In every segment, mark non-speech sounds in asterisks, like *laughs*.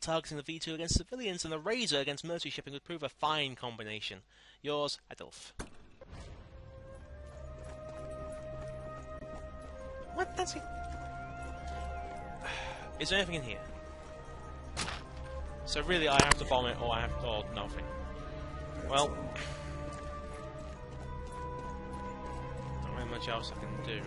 targeting the V2 against civilians and the Razor against military shipping would prove a fine combination. Yours, Adolf. What? That's it. *sighs* Is there anything in here? So really, I have to bomb it, or I have, to, or nothing. Well, *sighs* not really much else I can do.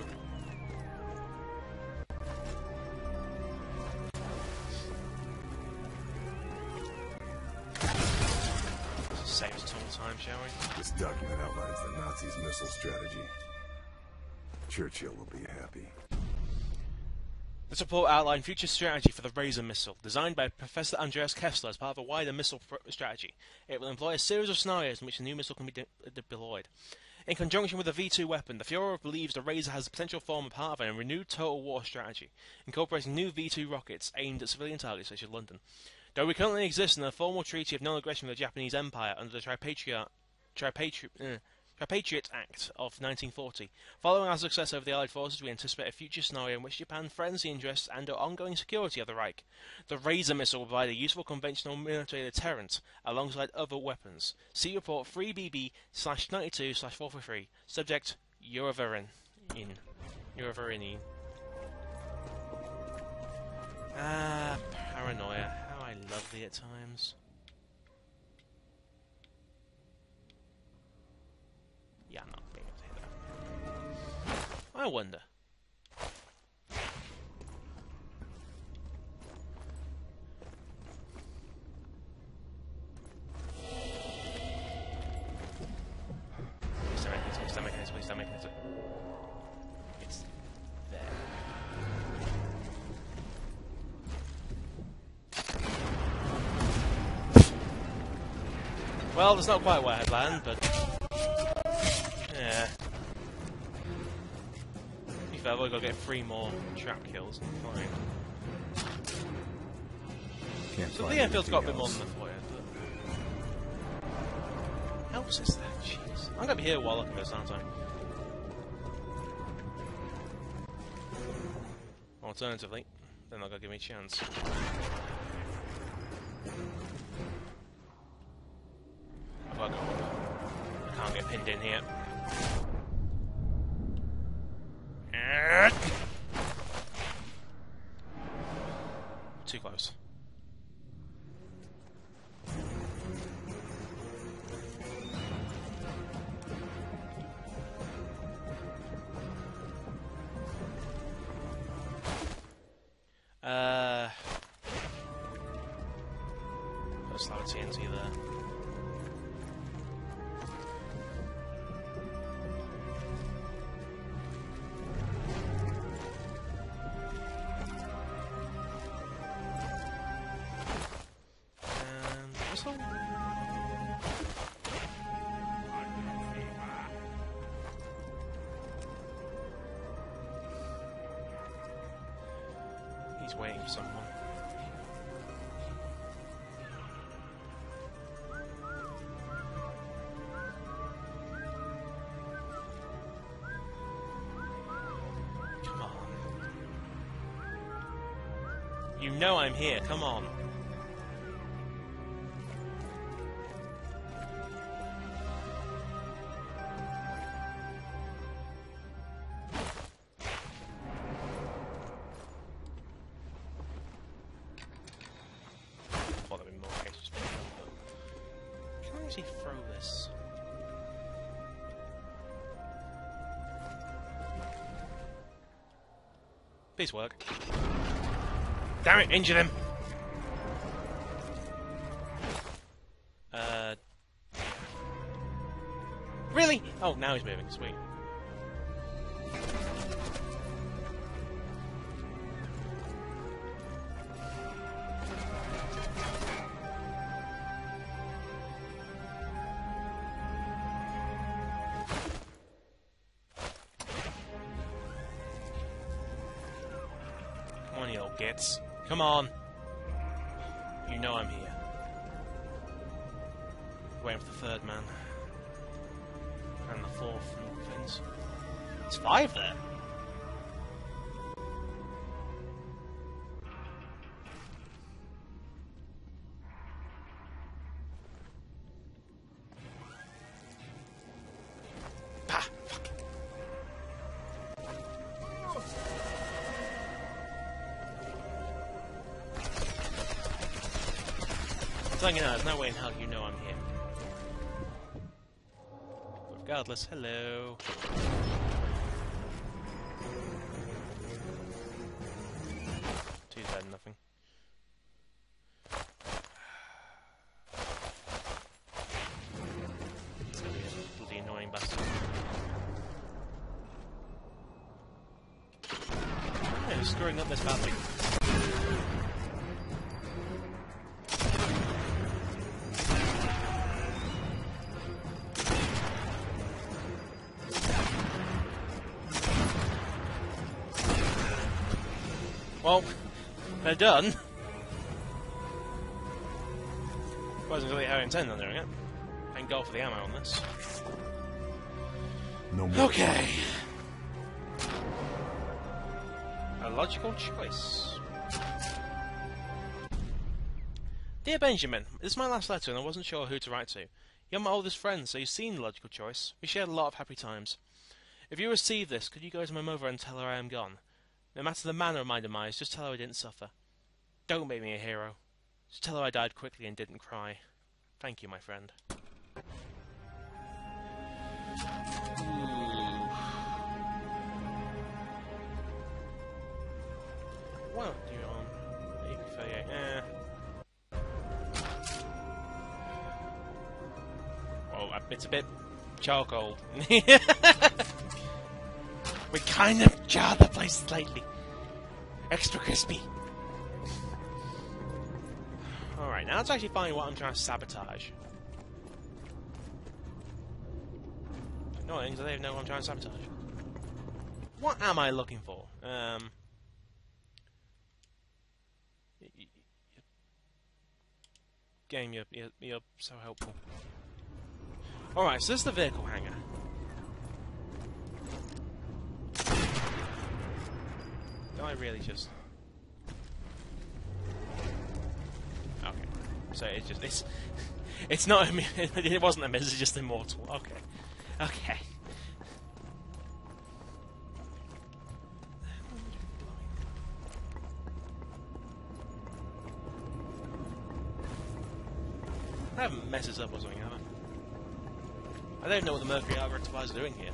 Time, shall we? This document outlines the Nazis' missile strategy. Churchill will be happy. This report outlined future strategy for the Razor missile, designed by Professor Andreas Kessler as part of a wider missile strategy. It will employ a series of scenarios in which the new missile can be de- deployed. In conjunction with the V2 weapon, the Fuhrer believes the Razor has the potential to form a part of a renewed total war strategy, incorporating new V2 rockets aimed at civilian targets such as London. Though we currently exist in a formal treaty of non-aggression with the Japanese Empire under the Tripatriot, Tripatri- uh, Act of 1940, following our success over the Allied forces, we anticipate a future scenario in which Japan threatens the interests and or ongoing security of the Reich. The Razor missile will provide a useful conventional military deterrent alongside other weapons. See report 3BB slash 92 slash 443. Subject Eurovarin. In. Eurovarini. Ah, paranoia. I at times. Yeah, I'm not being able to hit that. I wonder. Well, that's not quite where I'd land, but yeah. To be fair, I've got to get three more trap kills. and Fine. Can't So the Enfield's got a bit more than the foyer, but... How else is that? Jeez. I'm gonna be here while looking at this, aren't I? Alternatively, they're not gonna give me a chance. In here. He's waiting for someone. Come on. You know I'm here, come on. Actually throw this? Please work. Damn it, injure them! Uh. Really? Oh, now he's moving. Sweet. Gits. Come on. You know I'm here. Waiting for the third man. And the fourth. It's five there. Telling you now, there's no way in hell you know I'm here. Regardless, hello. Too bad, nothing. It's bloody annoying bastard. Yeah, screwing up this badly. They're done. Wasn't really how I intended on doing it. Thank God for the ammo on this. No more. Okay. A logical choice. Dear Benjamin, this is my last letter and I wasn't sure who to write to. You're my oldest friend, so you've seen the logical choice. We shared a lot of happy times. If you receive this, could you go to my mother and tell her I am gone? No matter the manner of my demise, just tell her I didn't suffer. Don't make me a hero. Just tell her I died quickly and didn't cry. Thank you, my friend. Do you on? AK-38, eh. Well, it's a bit charcoal. *laughs* we kind of jarred the place slightly. Extra crispy. Alright, now let's actually find what I'm trying to sabotage. Annoying, so they know what I'm trying to sabotage. What am I looking for? Um... Game, you're, you're, you're so helpful. Alright, so this is the vehicle hangar. Do I really just... So it's just... It's, *laughs* it's not... a *laughs* It wasn't a miss, it's just immortal. Okay. Okay. I haven't messed this up or something, have I? I don't know what the Mercury Arc Rectifiers are doing here.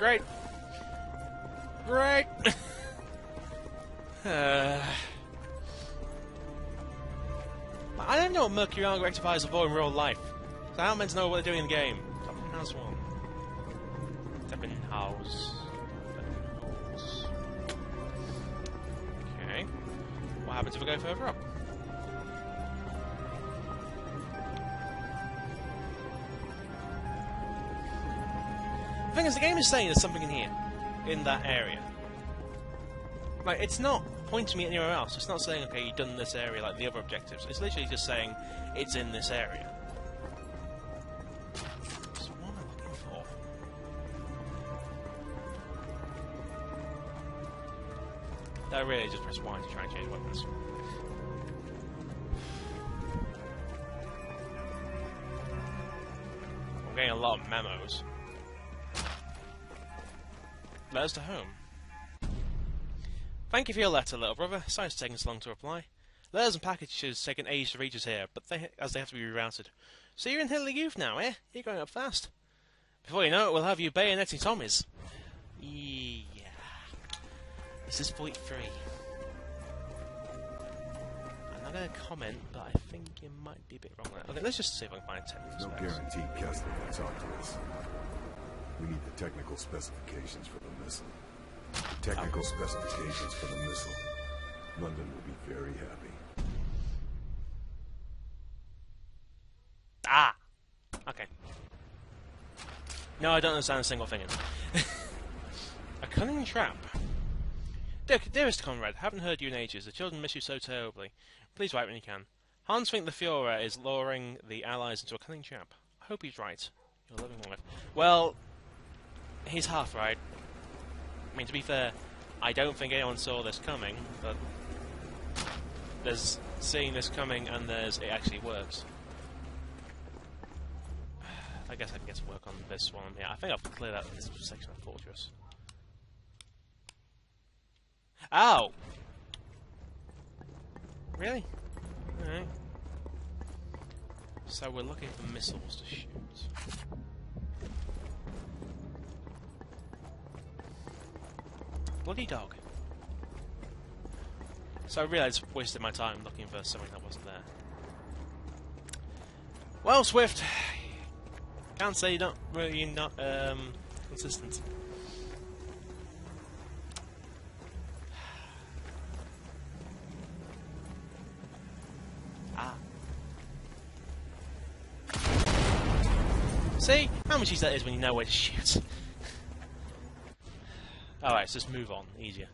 Great. Great! *laughs* Uh, I don't know what Mercury Arc Rectifiers are for in real life. So how am I meant to know what they're doing in the game? Something has one. House. House. Okay. What happens if I go further up? The the game is saying there's something in here, in that area. Like, it's not pointing me anywhere else. It's not saying, okay, you've done this area like the other objectives. It's literally just saying, it's in this area. So what am I looking for? I really just press Y to try and change weapons. I'm getting a lot of memos. Letters to home. Thank you for your letter, little brother. Sorry it's taking so long to reply. Letters and packages take an age to reach us here, but they, as they have to be rerouted. So you're in Hitler Youth now, eh? You're going up fast. Before you know it, we'll have you bayoneting Tommies. Yeah. This is three. I'm not going to comment, but I think you might be a bit wrong there. Okay, let's just see if I can find 10 There's no guarantee Kessler will talk to us. We need the technical specifications for the missile. Technical specifications for the missile. London will be very happy. Ah! Okay. No, I don't understand a single thing *laughs* a cunning trap. Dear, dearest comrade, haven't heard you in ages. The children miss you so terribly. Please write when you can. Hans think the Führer is luring the Allies into a cunning trap. I hope he's right. Your loving wife. Well, he's half right. I mean, to be fair, I don't think anyone saw this coming, but there's seeing this coming and there's it actually works. *sighs* I guess I can get to work on this one. Yeah, I think I've cleared out this section of Fortress. Ow! Really? Alright. So we're looking for missiles to shoot. Bloody dog. So I realised I wasted my time looking for something that wasn't there. Well, Swift, can't say you're not really not um, consistent. ah. See how much easier that is when you know where to shoot. Alright, so let's move on. Easier.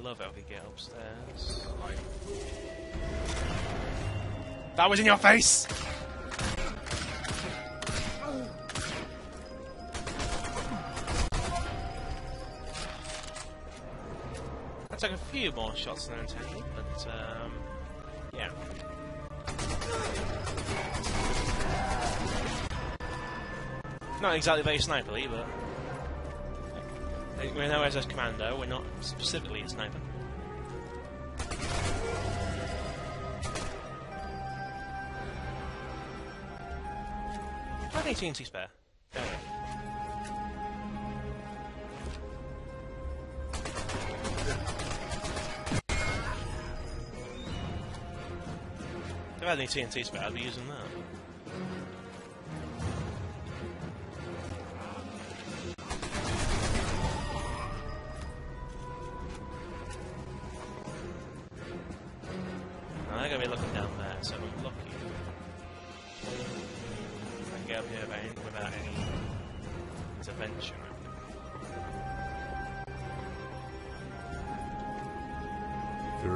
Love if we get upstairs. That was in your face! I took a few more shots than intended, but um, Not exactly very sniperly, but we're no SS Commando. We're not specifically a sniper. I have any TNT spare. Go. If I had any TNT spare, I'd be using that.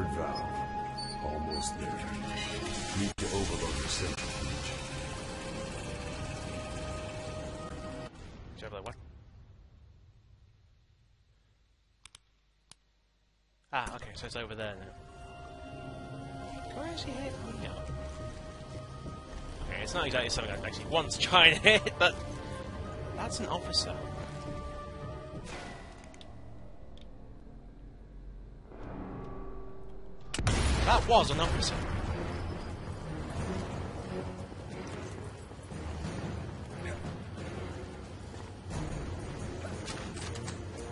Third valve. Almost there. Need to overload the what? Ah, okay, so it's over there now. Where is he? Yeah. Okay, it's not exactly something I actually want *laughs* to try and hit, but that's an officer. That was an officer.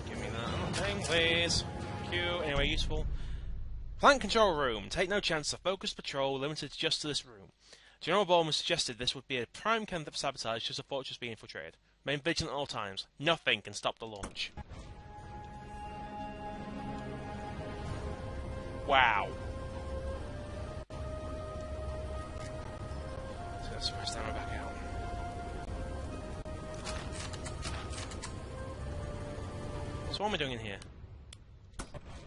Give me that thing, please. You. Anyway, useful. Plant control room. Take no chance. A focused patrol limited just to this room. General Bowman suggested this would be a prime candidate for sabotage should the fortress be infiltrated. Remain vigilant at all times. Nothing can stop the launch. Wow. So let's press down and back out. So what am I doing in here?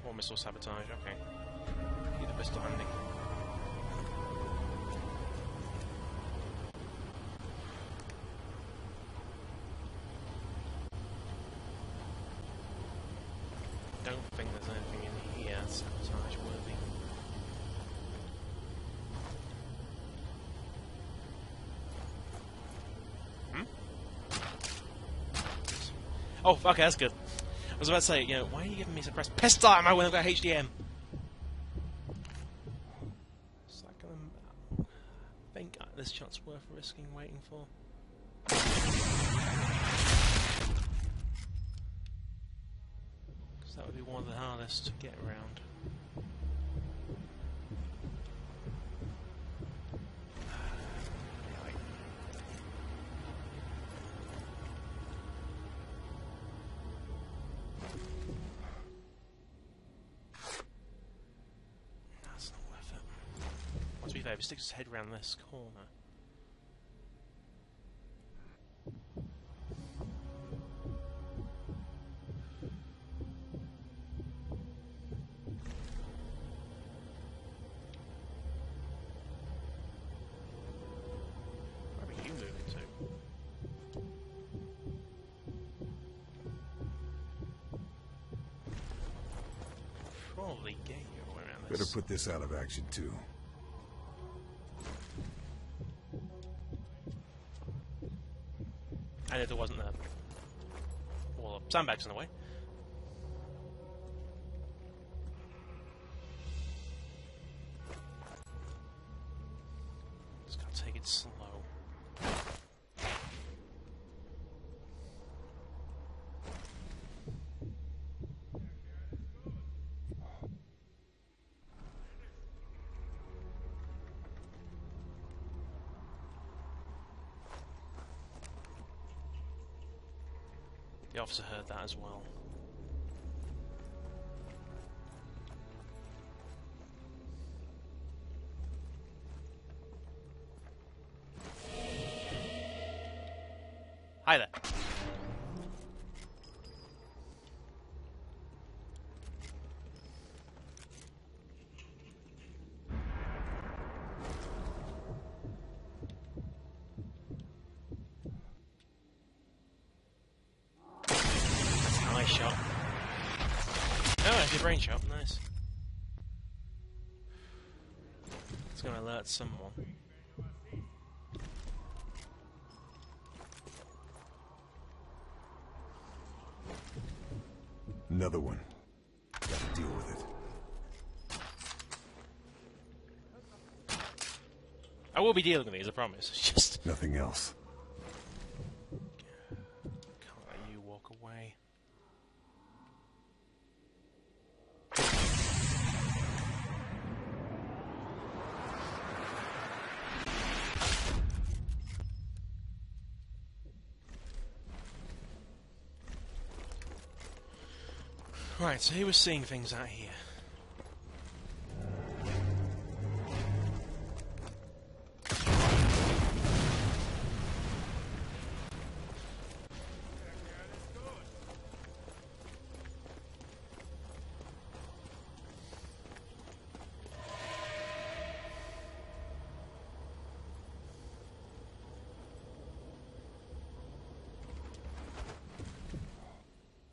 More missile sabotage, okay. Keep the pistol handy. Don't think there's anything in here sabotage worthy. Hmm? Oh, okay, that's good. I was about to say, you know, why are you giving me suppressed pistol ammo when I've got HDM? Them out. I think uh, this shot's worth risking waiting for. Because that would be one of the hardest to get around. Anyway. That's not worth it. Well, to be fair, if he sticks his head around this corner. Where are you moving to? Probably get your way around this. corner. Better put this out of action too. And if there wasn't uh, a wall of sandbags in the way. The officer heard that as well. It's shot. Nice. It's going to alert someone. Another one. Gotta deal with it. I will be dealing with these, I promise. It's *laughs* just Nothing else. can't let you walk away. Right, so he was seeing things out here.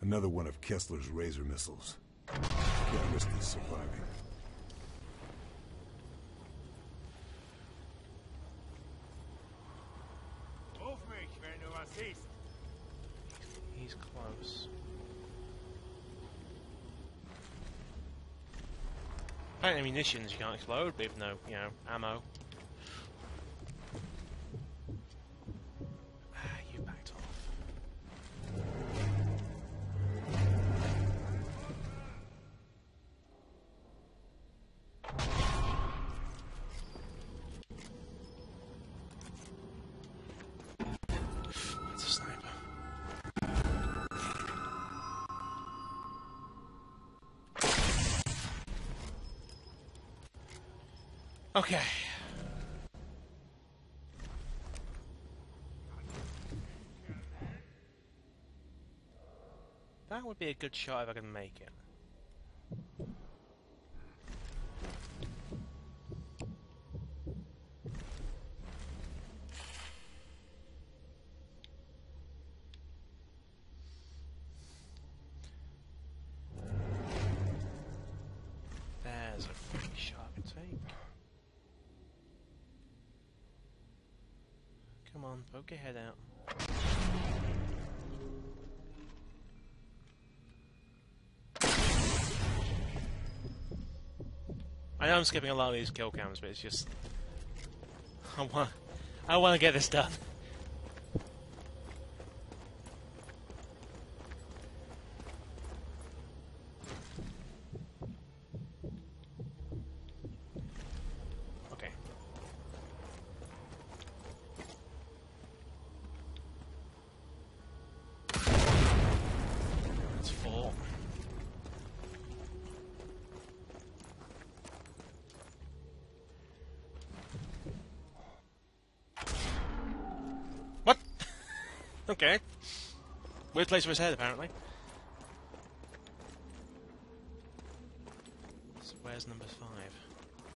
Another one of Kessler's razor missiles. Can't risk this surviving. Auf mich, wenn du was siehst. He's close. Apparently munitions you can't explode, but with no, you know, ammo. Okay. That would be a good shot if I can make it. On, poke your head out. I know I'm skipping a lot of these kill cams, but it's just I want I want to get this done. Okay. That's four. What? Okay. Weird place for his head, apparently.